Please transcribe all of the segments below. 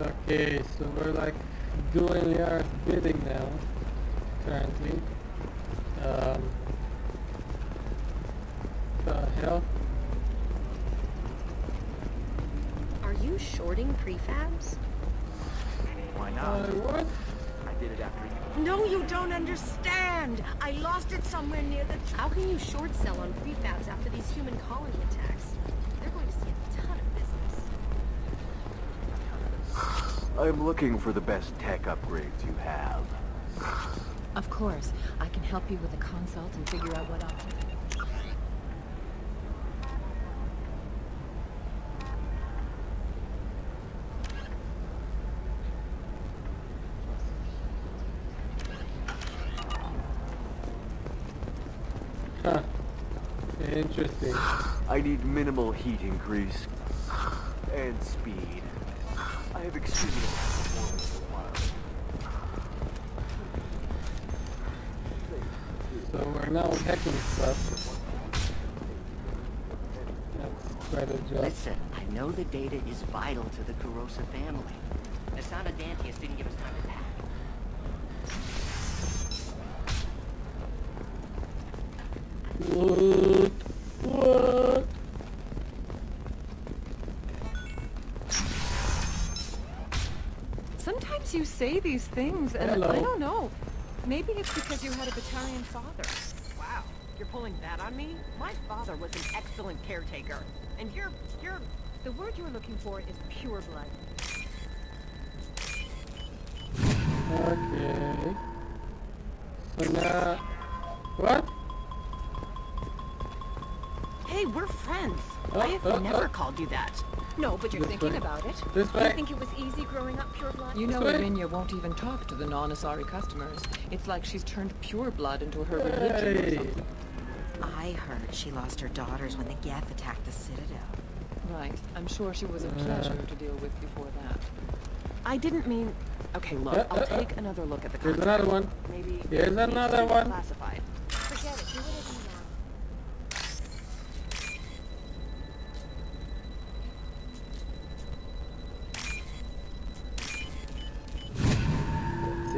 Okay, so we're like doing Liara's bidding now, currently. Um, the hell? Are you shorting prefabs? Why Uh, not? what? I did it after you. No, you don't understand. I lost it somewhere near the... How can you short sell on prefabs after these human colony attacks? They're going to see a ton of business. I'm looking for the best tech upgrades you have. Of course, I can help you with a consult and figure out what options. Huh. Interesting. I need minimal heat increase and speed. I have high performance requirements. So we're now hacking stuff. That's quite a job. Listen, I know the data is vital to the Kurosa family. Say these things, and Hello. I don't know. Maybe it's because you had a Batarian father. Wow, you're pulling that on me? My father was an excellent caretaker. And you're... you're... The word you're looking for is pure blood. Okay. So now, what? Hey, we're friends. Oh, I have oh, never oh. called you that. No, but you're This thinking way. about it. This You way. think it was easy growing up pure blood? You know, This won't even talk to the non-Asari customers. It's like she's turned pure blood into her religion or Hey. something. I heard she lost her daughters when the Geth attacked the Citadel. Right. I'm sure she was a pleasure to deal with before that. I didn't mean... Okay, look, Uh, uh, I'll uh. take another look at the Here's contract. another one. Maybe... Here's it needs to another be one. Classified. Forget it. Do whatever you want.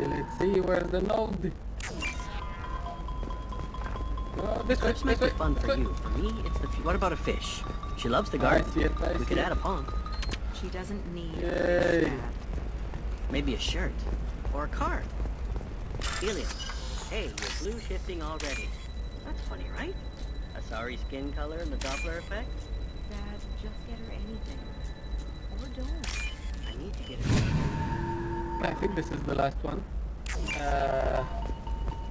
Let's see, let's see, where's the node? Oh, this way, Clips make this way, it fun for you. For me, it's the... F what about a fish? She loves the I see it, I we see could it. add a pond. She doesn't need Yay. a fish. Maybe a shirt. Or a card. Helium. Hey, you're blue shifting already. That's funny, right? Asari skin color and the Doppler effect? Dad, just get her anything. Or don't. I need to get her... I think this is the last one. Uh,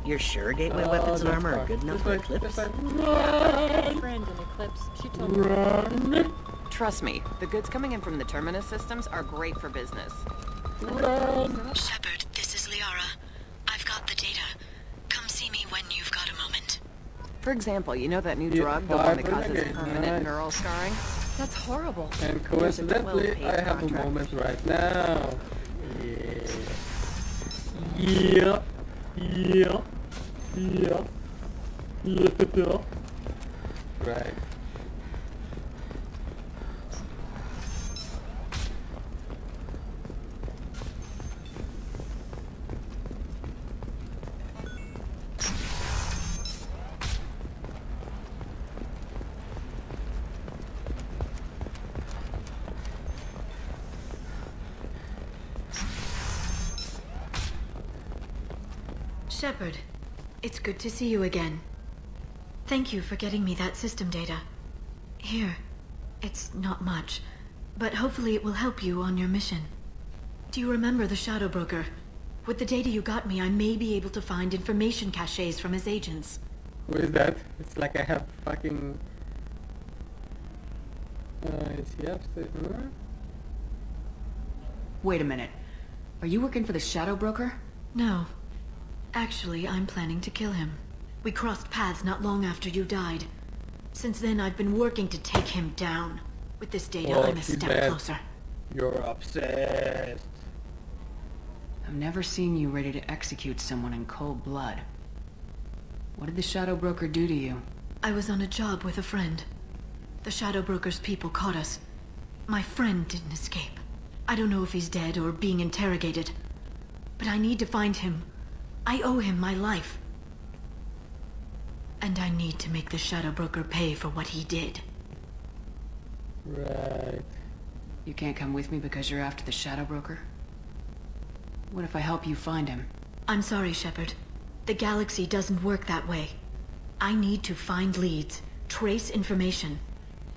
You're sure gateway oh, weapons and this armor are good enough for way, Eclipse? this friend in Eclipse, she told me. Run! Trust me, the goods coming in from the Terminus systems are great for business. Run! Shepard, this is Liara. I've got the data. Come see me when you've got a moment. For example, you know that new Yeah, drug, the one that causes renegade, permanent nice. neural scarring? That's horrible. And coincidentally, I page have a moment right now. Yeah. Yeah. Yeah. Yeah. Right. Shepard, it's good to see you again. Thank you for getting me that system data. Here, it's not much, but hopefully it will help you on your mission. Do you remember the Shadow Broker? With the data you got me, I may be able to find information caches from his agents. Who is that? It's like I have fucking. Uh, is he upstairs? Huh? Wait a minute. Are you working for the Shadow Broker? No. Actually, I'm planning to kill him. We crossed paths not long after you died. Since then, I've been working to take him down. With this data, Oh, I'm a step bad. closer. You're obsessed. I've never seen you ready to execute someone in cold blood. What did the Shadow Broker do to you? I was on a job with a friend. The Shadow Broker's people caught us. My friend didn't escape. I don't know if he's dead or being interrogated. But I need to find him. I owe him my life. And I need to make the Shadow Broker pay for what he did. Right. You can't come with me because you're after the Shadow Broker? What if I help you find him? I'm sorry, Shepard. The galaxy doesn't work that way. I need to find leads, trace information.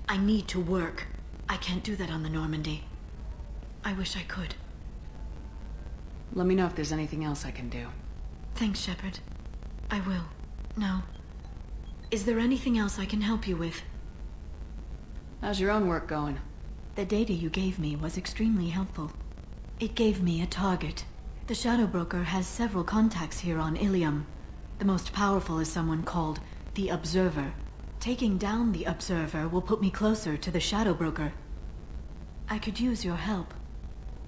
I need to work. I can't do that on the Normandy. I wish I could. Let me know if there's anything else I can do. Thanks, Shepard. I will. Now, is there anything else I can help you with? How's your own work going? The data you gave me was extremely helpful. It gave me a target. The Shadow Broker has several contacts here on Ilium. The most powerful is someone called the Observer. Taking down the Observer will put me closer to the Shadow Broker. I could use your help.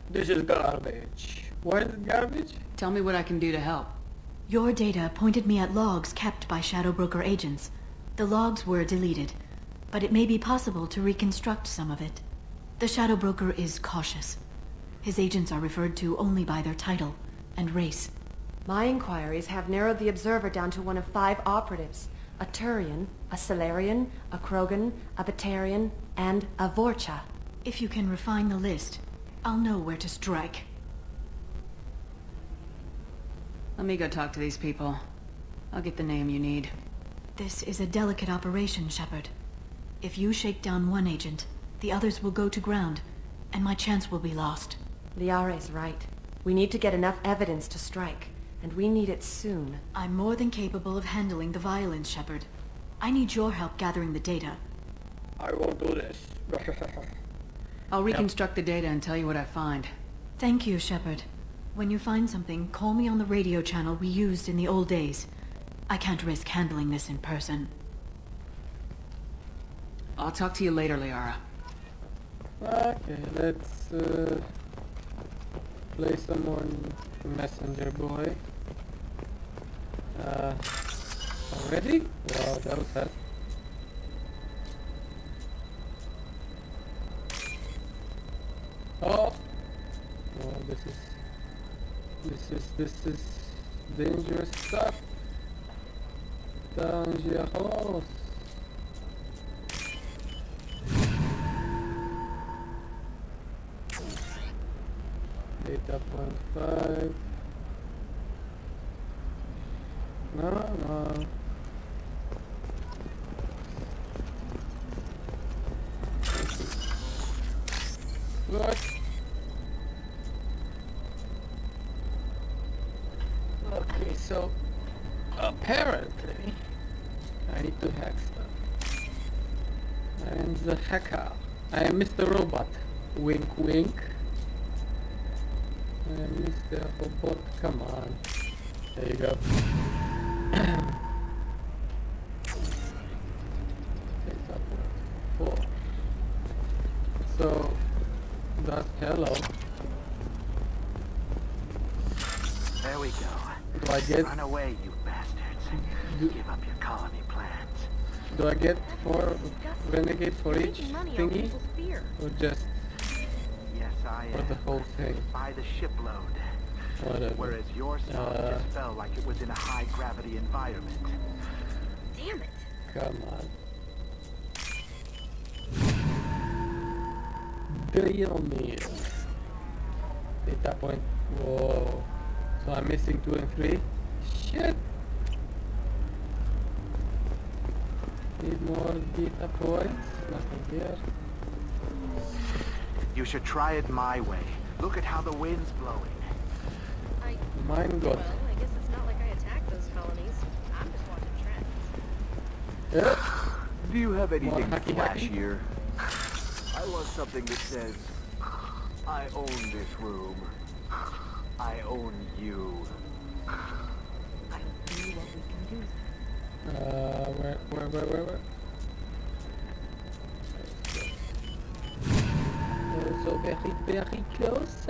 This is garbage. Why is it garbage? Tell me what I can do to help. Your data pointed me at logs kept by Shadow Broker agents. The logs were deleted, but it may be possible to reconstruct some of it. The Shadow Broker is cautious. His agents are referred to only by their title and race. My inquiries have narrowed the Observer down to one of five operatives. A Turian, a Salarian, a Krogan, a Batarian, and a Vorcha. If you can refine the list, I'll know where to strike. Let me go talk to these people. I'll get the name you need. This is a delicate operation, Shepard. If you shake down one agent, the others will go to ground, and my chance will be lost. Liara is right. We need to get enough evidence to strike, and we need it soon. I'm more than capable of handling the violence, Shepard. I need your help gathering the data. I won't do this. I'll reconstruct the data and tell you what I find. Thank you, Shepard. When you find something, call me on the radio channel we used in the old days. I can't risk handling this in person. I'll talk to you later, Liara. Okay, let's uh, play some more Messenger Boy. Uh, already? Wow, that was fast. Oh! Oh, this is... This is, this is dangerous stuff. Danger Dangerous. Data point five. No, no. What? Okay, so apparently I need to hack stuff. I am the hacker. I am Mr. Robot. Wink, wink. I am Mr. Robot. Come on. There you go. Four. So that's hello. There we go. Do I get Run away, you bastards. Do- Give up your colony plans. do I get four renegade for each Making money off thingy? Or just Yes, I for the whole thing? By the shipload. Whatever. Whereas your stuff Uh, just felt like it was in a high gravity environment. Damn it. Come on. Deal meal. Data point. Whoa. So I'm missing two and three. Shit. Need more data points. Nothing here. You should try it my way. Look at how the wind's blowing. I... Mine got. Well, I guess it's not like I attacked those colonies. I'm just watching trends. Yeah. Do you have anything hacky hacky? flashier? I want something that says, I own this room. I own you. I'll see what we can do. Uh, where, where, where, where, where? Very, very close.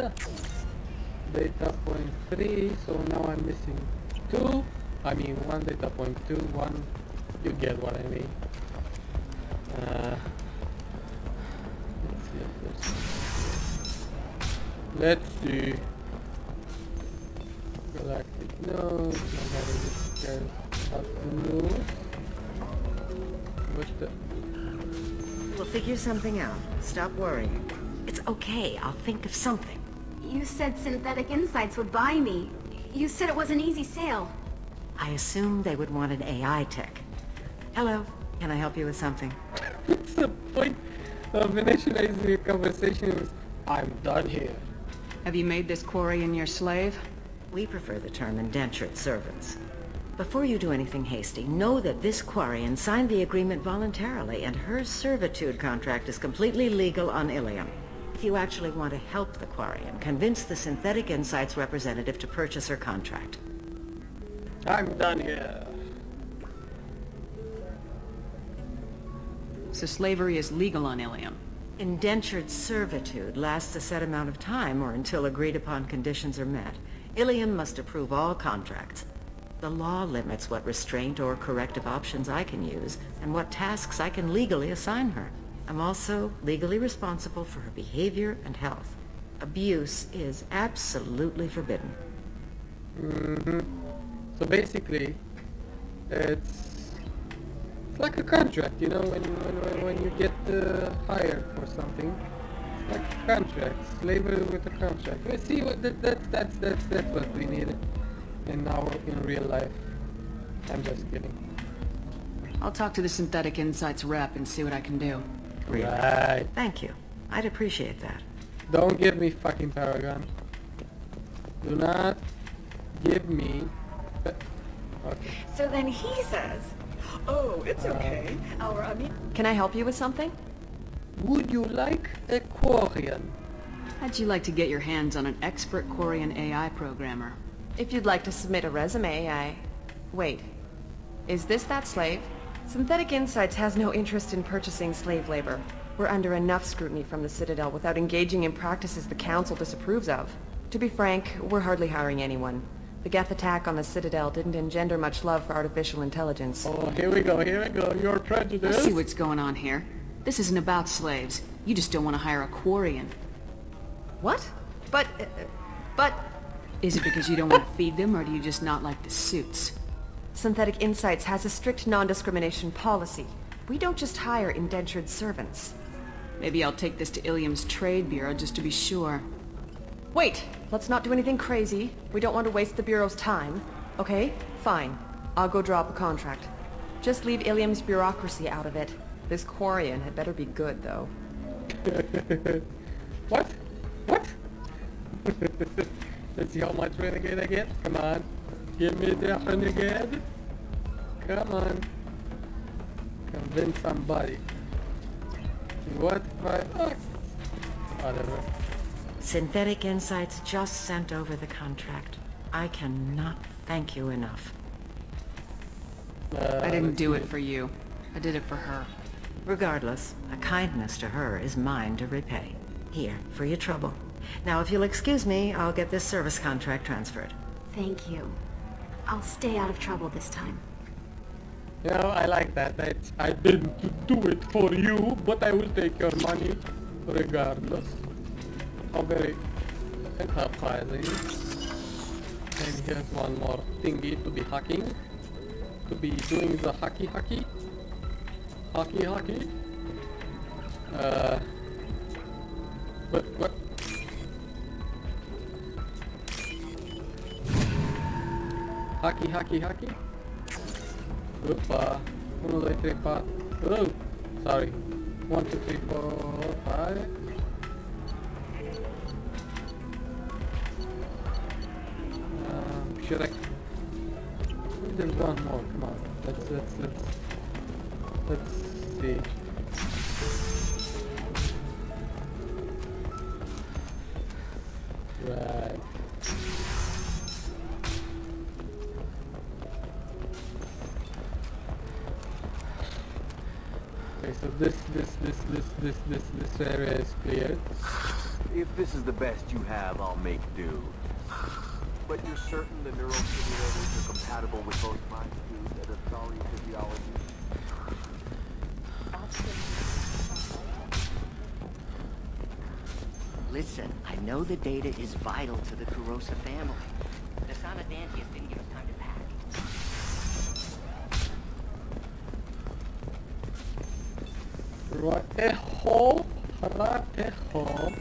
Data point three. So now I'm missing two. I mean one data point two. One. You get what I mean. Uh, let's see. Let's see. Galactic nodes. About the news. What the? We'll figure something out. Stop worrying. It's okay. I'll think of something. You said Synthetic Insights would buy me. You said it was an easy sale. I assumed they would want an AI tech. Hello. Can I help you with something? What's the point of initializing a conversation with I'm done here? Have you made this Quarian your slave? We prefer the term indentured servants. Before you do anything hasty, know that this Quarian signed the agreement voluntarily, and her servitude contract is completely legal on Ilium. If you actually want to help the Quarian, convince the Synthetic Insights representative to purchase her contract. I'm done here. So slavery is legal on Ilium. Indentured servitude lasts a set amount of time or until agreed upon conditions are met. Ilium must approve all contracts. The law limits what restraint or corrective options I can use and what tasks I can legally assign her. I'm also legally responsible for her behavior and health. Abuse is absolutely forbidden. Mm-hmm. So basically, it's it's like a contract, you know, when when, when you get uh, hired for something. It's like a contract, slavery with a contract. Let's see what that, that that's that's that's what we need in our in real life. I'm just kidding. I'll talk to the Synthetic Insights rep and see what I can do. Really? Right. Thank you. I'd appreciate that. Don't give me fucking Paragon. Do not give me. Okay. So then he says, Oh, it's uh, okay. Our Ami- Can I help you with something? Would you like a Quarian? How'd you like to get your hands on an expert Quarian AI programmer? If you'd like to submit a resume, I... Wait. Is this that slave? Synthetic Insights has no interest in purchasing slave labor. We're under enough scrutiny from the Citadel without engaging in practices the Council disapproves of. To be frank, we're hardly hiring anyone. The Geth attack on the Citadel didn't engender much love for artificial intelligence. Oh, here we go, here we go. You're I see what's going on here. This isn't about slaves. You just don't want to hire a Quarian. What? But... uh, but... Is it because you don't want to feed them, or do you just not like the suits? Synthetic Insights has a strict non-discrimination policy. We don't just hire indentured servants. Maybe I'll take this to Ilium's Trade Bureau just to be sure. Wait! Let's not do anything crazy. We don't want to waste the Bureau's time. Okay? Fine. I'll go draw up a contract. Just leave Ilium's bureaucracy out of it. This Quarian had better be good, though. what? What? Let's see how much renegade I get. Come on. Give me the renegade. Come on. Convince somebody. What? My... Oh. Whatever. Synthetic Insights just sent over the contract. I cannot thank you enough. Uh, I didn't do it for you. I did it for her. Regardless, a kindness to her is mine to repay. Here, for your trouble. Now, if you'll excuse me, I'll get this service contract transferred. Thank you. I'll stay out of trouble this time. You know, I like that. I didn't do it for you, but I will take your money regardless. How very enterprising. And here's one more thingy to be hacking. To be doing the hacky hacky. Hacky hacky. Uh, what, what? Hacky hacky hacky. Opa. One, two, three, four. Oh, sorry. One, two, three, four, five. Um, should I? There's one more. Come on. Let's let's let's let's see. Okay, so this this this this this this this area is cleared. If this is the best you have, I'll make do. But you're certain the neural simulators are compatible with both my suit and Asari physiology? Listen, I know the data is vital to the Kurosa family. The Sanadantius didn't give us time to pack. Ratejo, ratejo.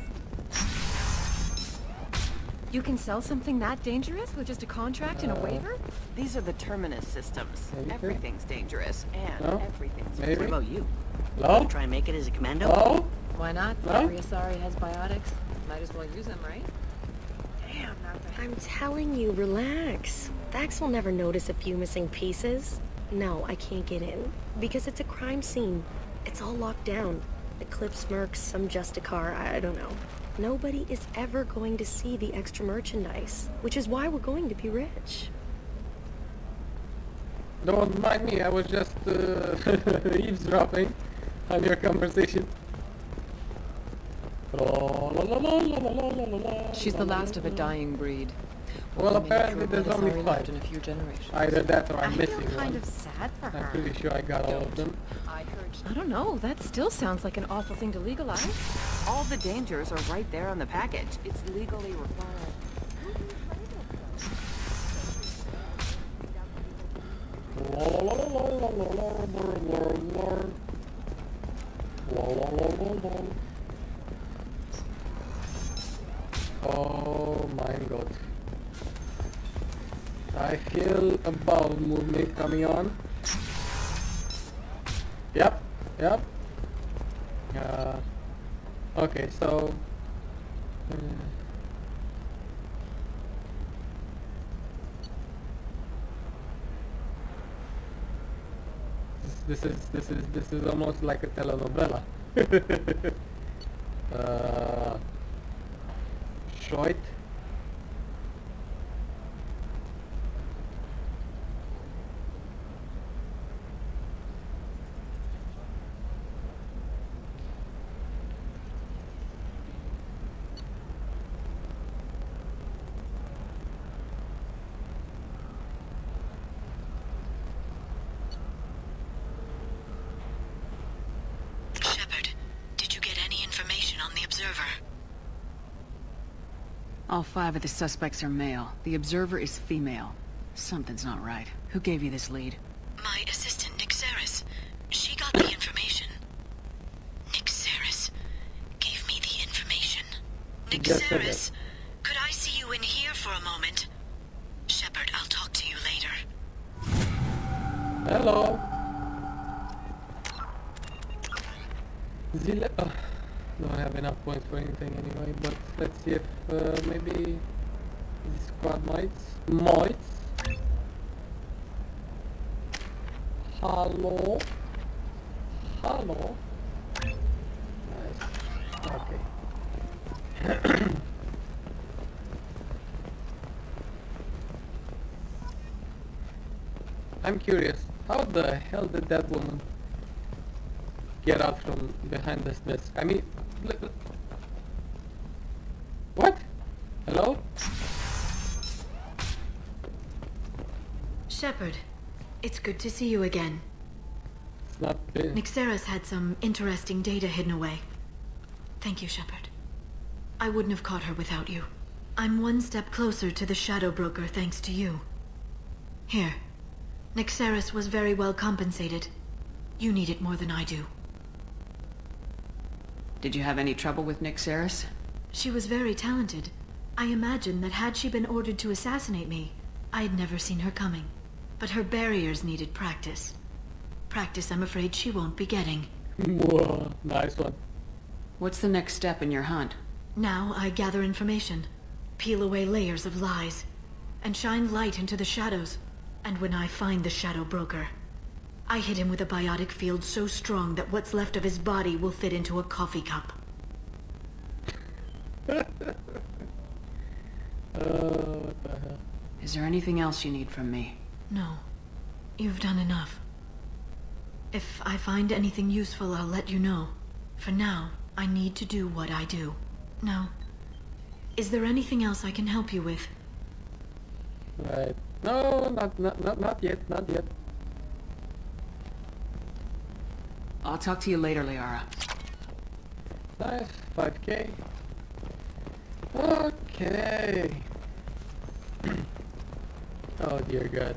You can sell something that dangerous with just a contract and a waiver? These are the Terminus systems. Maybe. Everything's dangerous, and No? everything's... Maybe. What about you? Hello? Wanna try and make it as a commando? Hello? Why not? No? Every Asari has biotics. Might as well use them, right? Damn, that's a... I'm telling you, relax. Vax will never notice a few missing pieces. No, I can't get in. Because it's a crime scene. It's all locked down. Eclipse mercs, some Justicar, I I don't know. Nobody is ever going to see the extra merchandise, which is why we're going to be rich. Don't mind me, I was just uh, eavesdropping on your conversation. She's the last of a dying breed. Well, apparently there's only five. in a few generations. Either that or I'm I missing feel kind one. of sad for I'm her. pretty sure I got all of them. I heard I don't know, that still sounds like an awful thing to legalize. All the dangers are right there on the package. It's legally required. Oh my god. I feel a bowel movement coming on. Yep, yep. Uh, okay, so... this is this is this is almost like a telenovela. uh, short. Shepard, did you get any information on the Observer? All five of the suspects are male. The Observer is female. Something's not right. Who gave you this lead? My assistant, Nyxeris. She got the information. Nyxeris gave me the information. Nick Just Saris, could I see you in here for a moment? Shepard, I'll talk to you later. Hello. Zile. Don't have enough points for anything anyway, but let's see if uh, maybe the squad mites. Mites. Hello. Hello. Nice. Okay. I'm curious, how the hell did that woman get out from behind this desk? I mean, what? Hello? Shepard, it's good to see you again. It's not been. Nyxeris had some interesting data hidden away. Thank you, Shepard. I wouldn't have caught her without you. I'm one step closer to the Shadow Broker thanks to you. Here. Nyxeris was very well compensated. You need it more than I do. Did you have any trouble with Nyxeris? She was very talented. I imagine that had she been ordered to assassinate me, I'd never seen her coming. But her barriers needed practice. Practice I'm afraid she won't be getting. Whoa, nice one. What's the next step in your hunt? Now I gather information, peel away layers of lies, and shine light into the shadows. And when I find the Shadow Broker, I hit him with a biotic field so strong that what's left of his body will fit into a coffee cup. Uh, what the hell? Is there anything else you need from me? No, you've done enough. If I find anything useful, I'll let you know. For now, I need to do what I do. Now, is there anything else I can help you with? Right. No, not, not, not, not yet, not yet. I'll talk to you later, Liara. Nice, 5k. Okay. oh dear God.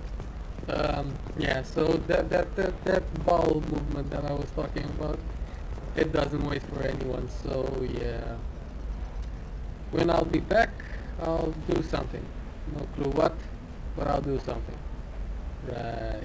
Um, yeah, so that, that, that, that bowel movement that I was talking about, it doesn't wait for anyone, so yeah. When I'll be back, I'll do something. No clue what, but I'll do something. Right.